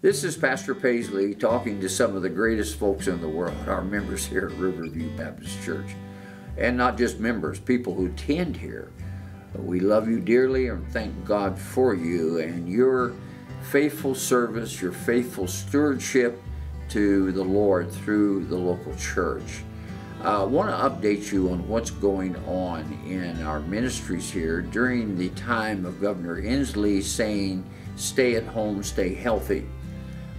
This is Pastor Paisley talking to some of the greatest folks in the world, our members here at Riverview Baptist Church. And not just members, people who attend here. We love you dearly and thank God for you and your faithful service, your faithful stewardship to the Lord through the local church. I want to update you on what's going on in our ministries here during the time of Governor Inslee saying, stay at home, stay healthy.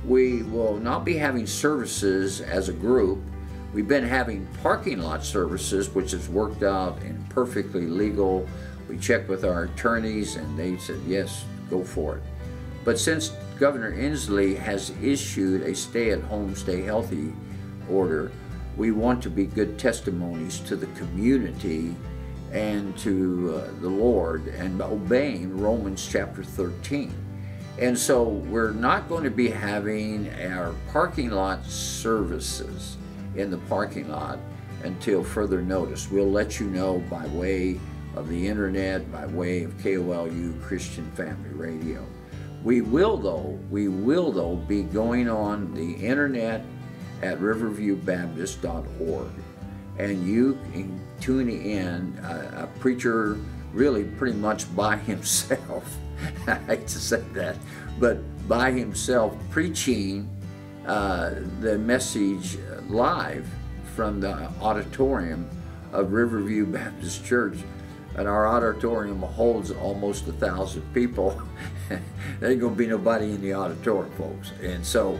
We will not be having services as a group. We've been having parking lot services, which has worked out and perfectly legal. We checked with our attorneys and they said, yes, go for it. But since Governor Inslee has issued a stay at home, stay healthy order, we want to be good testimonies to the community and to uh, the Lord and obeying Romans chapter 13. And so we're not going to be having our parking lot services in the parking lot until further notice. We'll let you know by way of the internet, by way of KOLU Christian Family Radio. We will though, we will though be going on the internet at riverviewbaptist.org and you can tune in a, a preacher really pretty much by himself I hate to say that, but by himself preaching uh, the message live from the auditorium of Riverview Baptist Church. And our auditorium holds almost a thousand people. there ain't gonna be nobody in the auditorium, folks. And so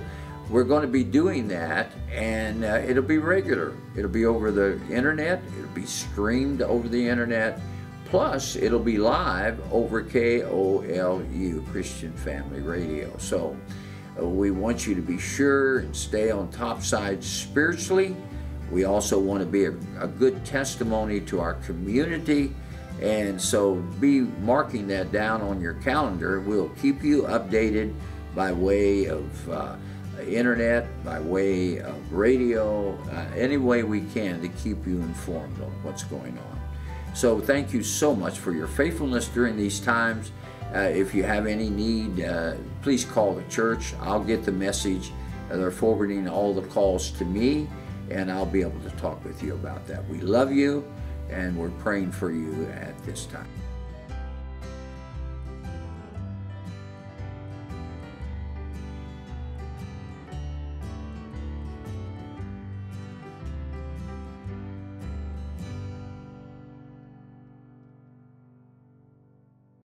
we're going to be doing that, and uh, it'll be regular. It'll be over the internet. It'll be streamed over the internet Plus, it'll be live over KOLU, Christian Family Radio. So uh, we want you to be sure and stay on top side spiritually. We also want to be a, a good testimony to our community. And so be marking that down on your calendar. We'll keep you updated by way of uh, internet, by way of radio, uh, any way we can to keep you informed on what's going on. So thank you so much for your faithfulness during these times. Uh, if you have any need, uh, please call the church. I'll get the message. Uh, they're forwarding all the calls to me, and I'll be able to talk with you about that. We love you, and we're praying for you at this time.